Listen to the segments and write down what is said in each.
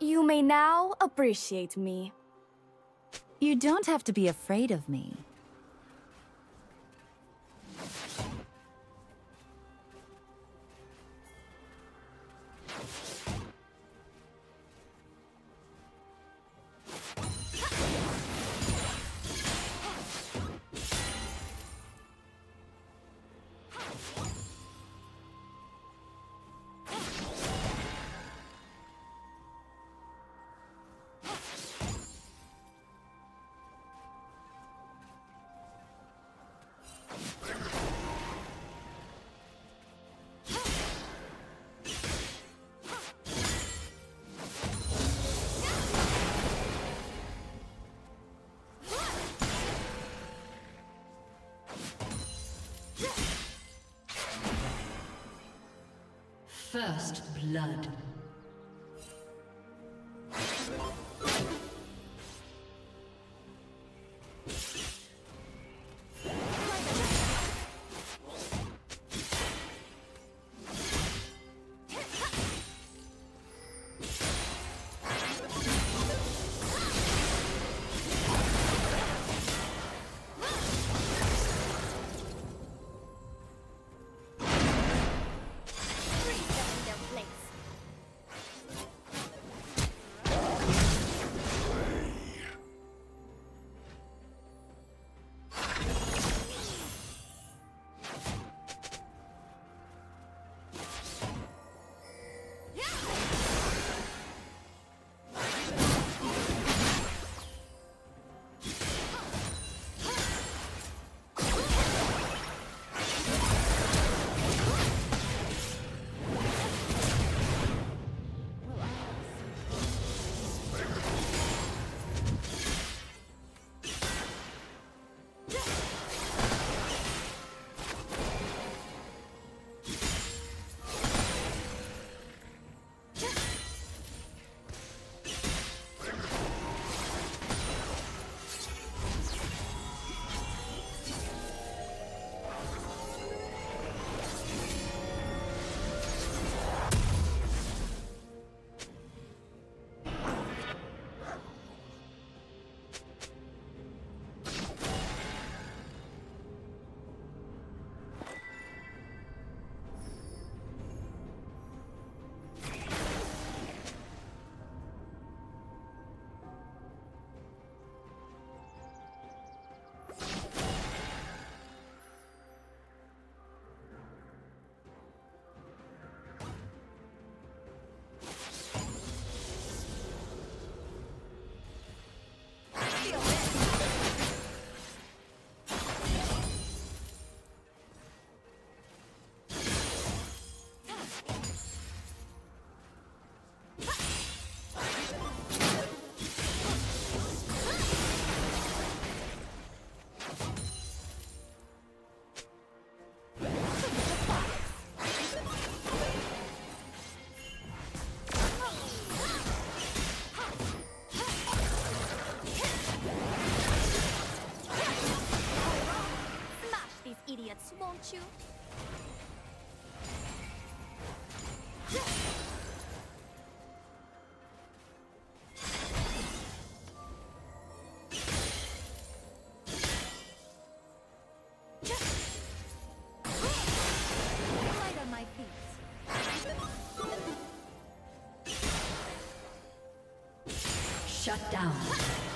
You may now appreciate me. You don't have to be afraid of me. Blood. Won't you? Shut down.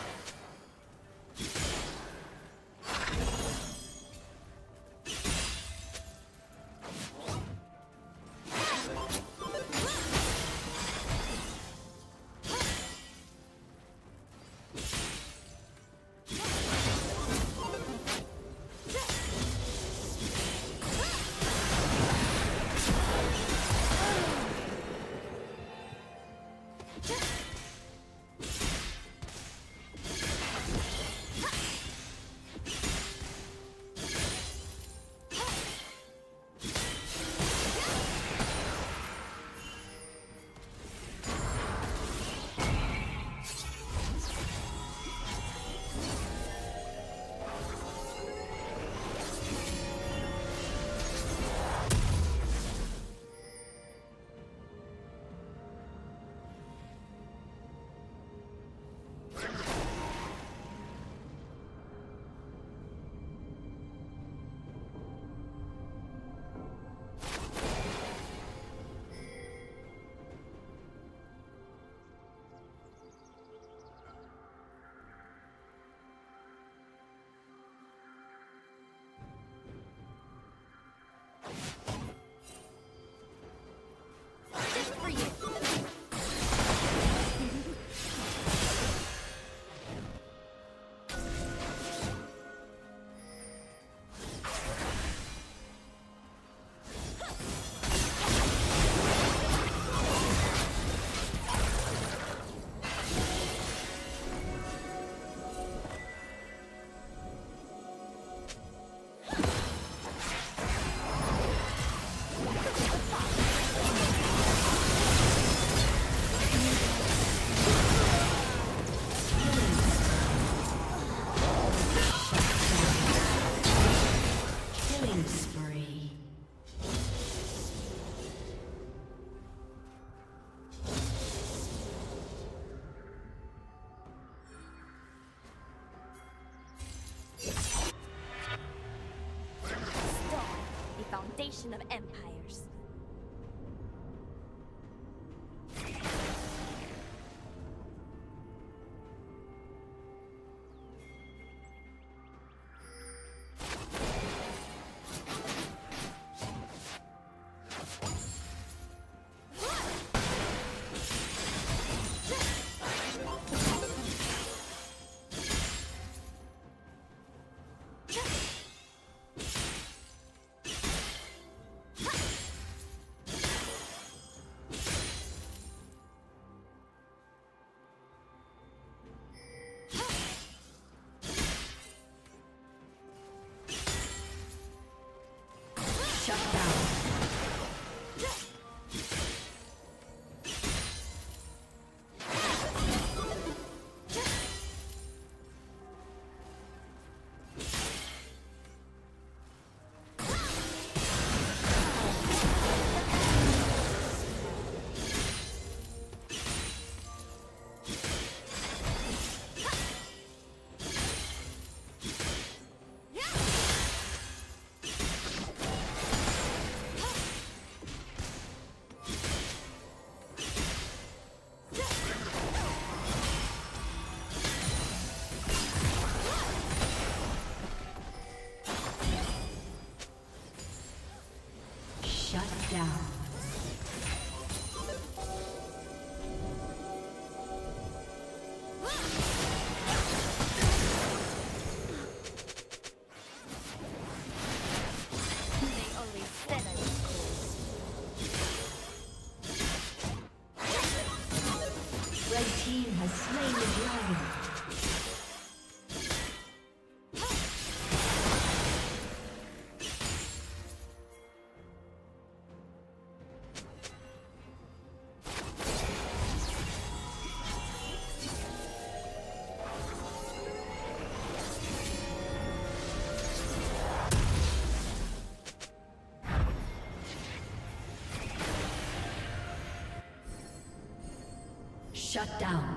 Shut down.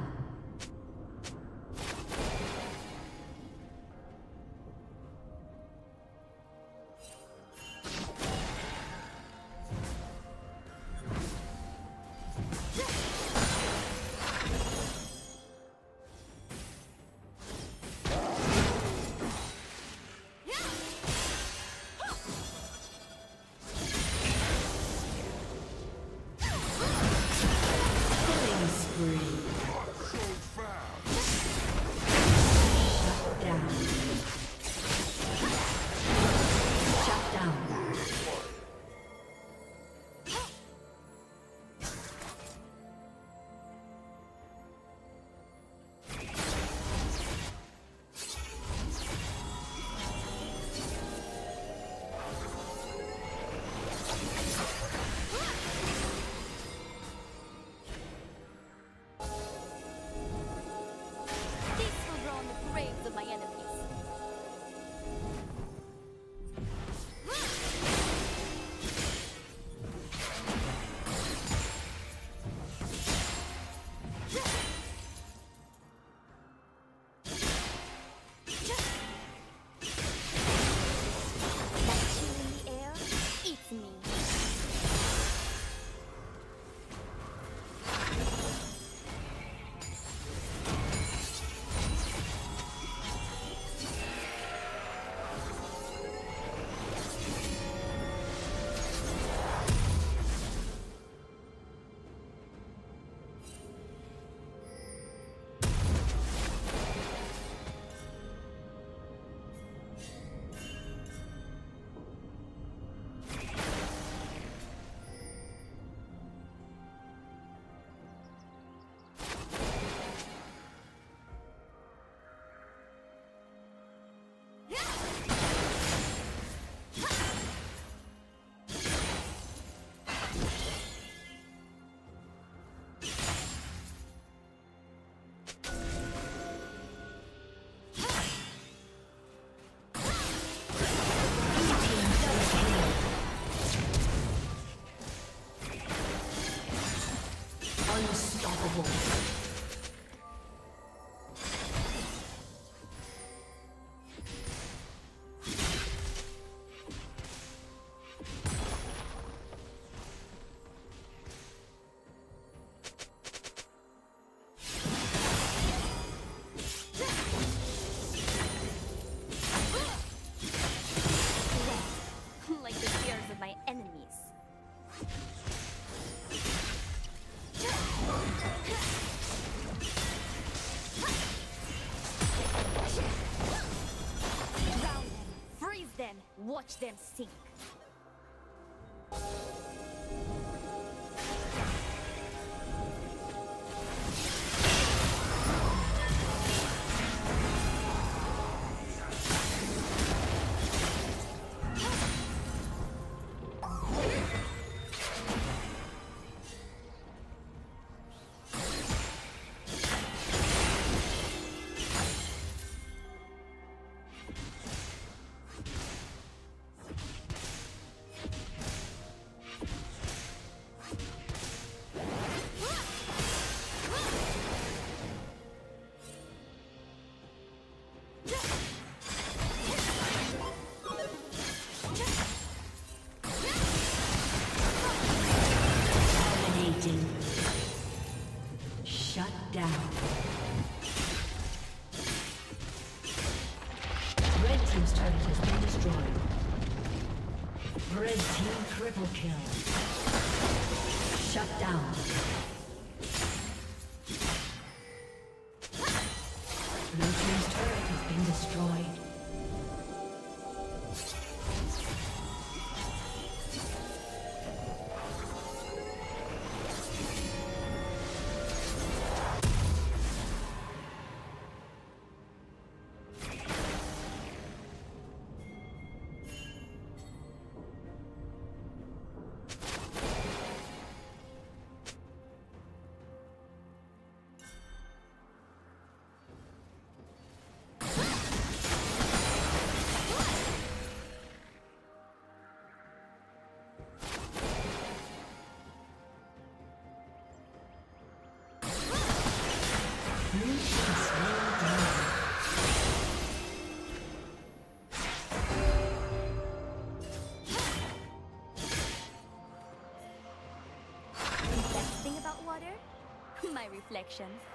Unstoppable. My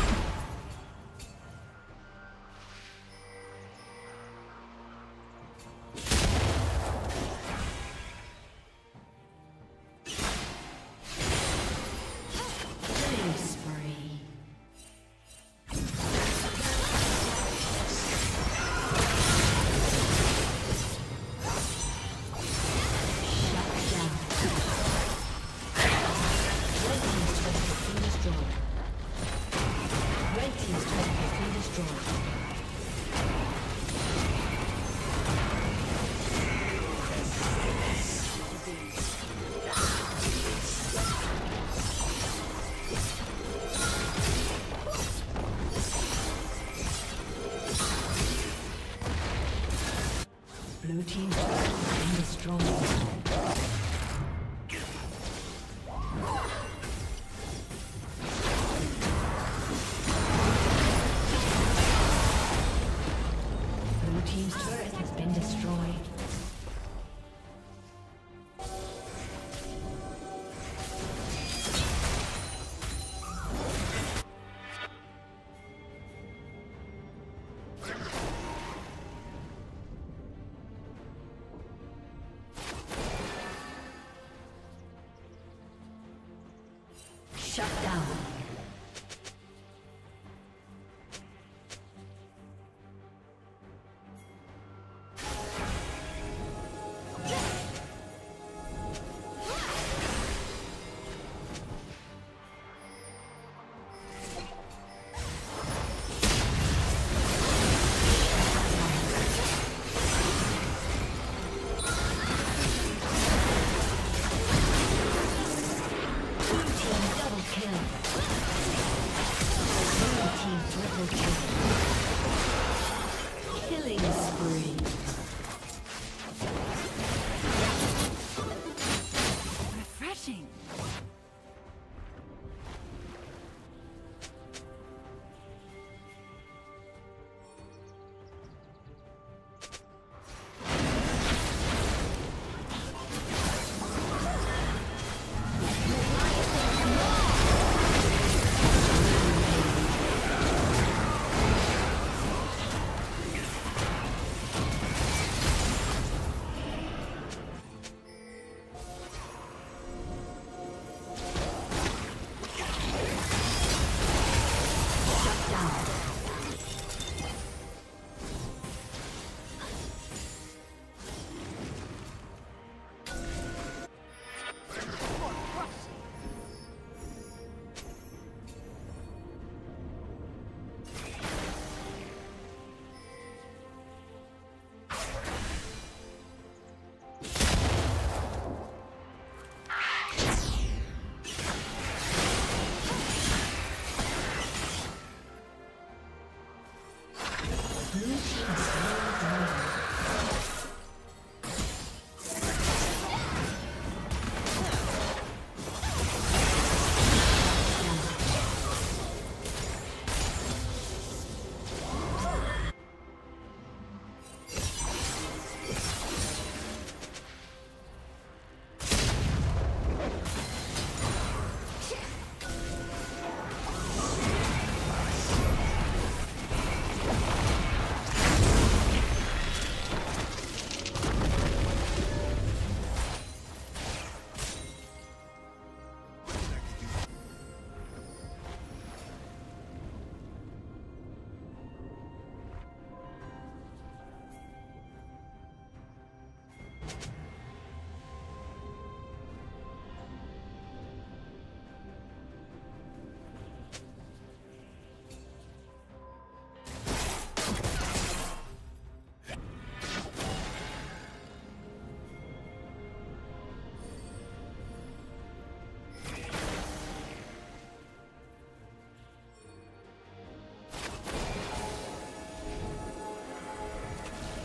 Shut down.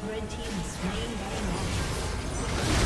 Red team is playing by an